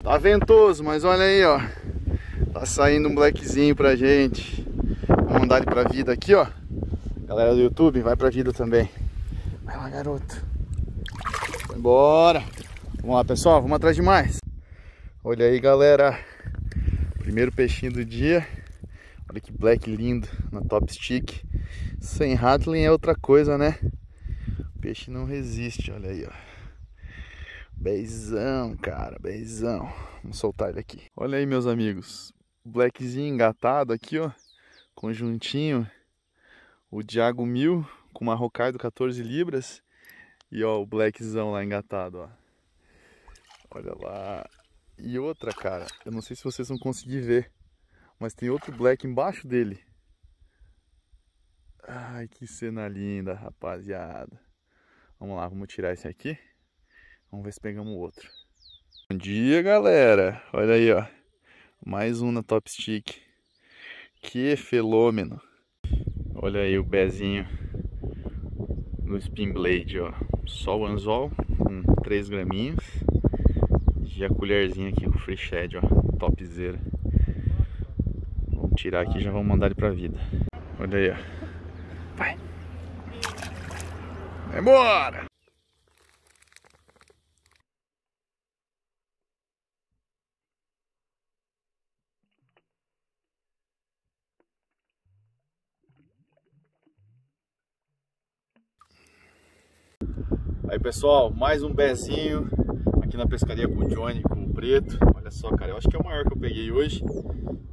Tá ventoso, mas olha aí, ó. Tá saindo um blackzinho pra gente. Vamos mandar ele pra vida aqui, ó. Galera do YouTube, vai pra vida também. Vai lá, garoto. Bora. Vamos lá, pessoal. Vamos atrás de mais. Olha aí, galera. Primeiro peixinho do dia. Olha que black lindo na top stick. Sem rattling é outra coisa, né? O peixe não resiste, olha aí, ó. Beizão, cara, beizão. Vamos soltar ele aqui. Olha aí, meus amigos. Blackzinho engatado aqui, ó. Conjuntinho. O Diago 1000 com uma Hokkaido 14 libras. E ó, o Blackzão lá engatado, ó. Olha lá. E outra, cara. Eu não sei se vocês vão conseguir ver. Mas tem outro Black embaixo dele. Ai, que cena linda, rapaziada. Vamos lá, vamos tirar esse aqui. Vamos ver se pegamos outro. Bom dia, galera. Olha aí, ó. Mais um na Top Stick. Que fenômeno. Olha aí o bezinho no Spin Blade, ó. Só o anzol com 3 graminhos. E a colherzinha aqui com free shed, ó. Topzera. Vamos tirar aqui e já vamos mandar ele pra vida. Olha aí, ó. Vai. Vai embora! Aí pessoal, mais um bezinho aqui na pescaria com o Johnny, com o preto. Olha só, cara, eu acho que é o maior que eu peguei hoje.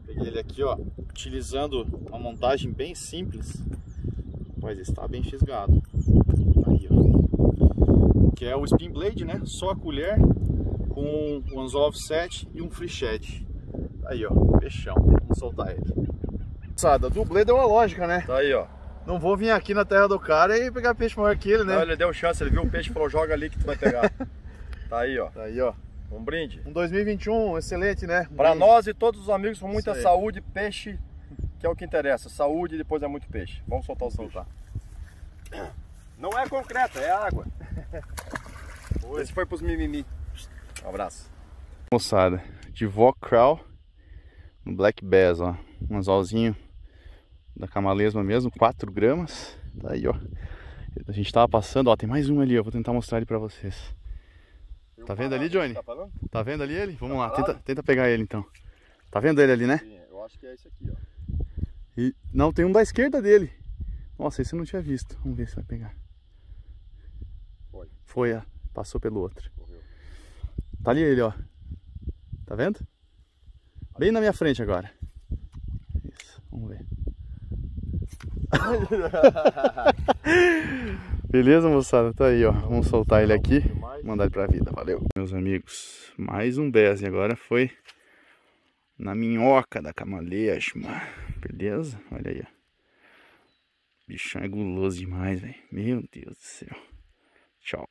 Peguei ele aqui, ó, utilizando uma montagem bem simples. Mas está bem fisgado. Aí, ó. Que é o spin blade, né? Só a colher com um anzol offset e um free. Aí, ó, peixão. Vamos soltar ele. Moçada, dublê deu uma lógica, né? Tá aí, ó. Não vou vir aqui na terra do cara e pegar peixe maior que ele, né? Não, ele deu chance, ele viu um peixe e falou, joga ali que tu vai pegar. tá aí, ó. Tá aí, ó. Um brinde. Um 2021 excelente, né? Um Pra brinde. nós e todos os amigos, com muita saúde, peixe, que é o que interessa. Saúde e depois é muito peixe. Vamos soltar o soltar. Não é concreto, é água. Esse foi pros mimimi. Um abraço. Moçada, de Voc Crow no Black Bass, ó. Um anzolzinho da camalesma mesmo, 4 gramas. Tá aí, ó. A gente tava passando, ó, tem mais um ali, ó. Vou tentar mostrar ele pra vocês. Tá vendo ali, Johnny? Tá? Tá vendo ali ele? Vamos Tá lá, tenta, tenta pegar ele então. Tá vendo ele ali, né? Sim, eu acho que é esse aqui, ó. E não, tem um da esquerda dele. Nossa, esse eu não tinha visto. Vamos ver se vai pegar. Foi. Foi, ó. Passou pelo outro. Correu. Tá ali ele, ó. Tá vendo? Bem na minha frente agora. Isso, vamos ver. Beleza, moçada? Tá aí, ó. Vamos soltar ele aqui. Mandar ele pra vida. Valeu. Meus amigos, mais um Bez. E agora foi na minhoca da camalesma. Beleza? Olha aí, ó. Bichão é guloso demais, velho. Meu Deus do céu. Tchau.